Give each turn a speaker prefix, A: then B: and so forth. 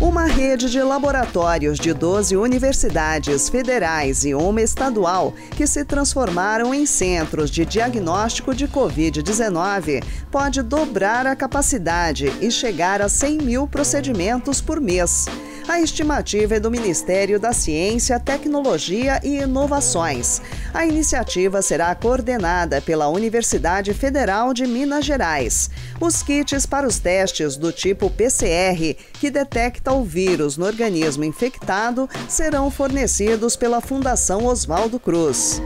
A: Uma rede de laboratórios de 12 universidades federais e uma estadual que se transformaram em centros de diagnóstico de Covid-19 pode dobrar a capacidade e chegar a 100 mil procedimentos por mês. A estimativa é do Ministério da Ciência, Tecnologia e Inovações. A iniciativa será coordenada pela Universidade Federal de Minas Gerais. Os kits para os testes do tipo PCR, que detecta o vírus no organismo infectado, serão fornecidos pela Fundação Oswaldo Cruz.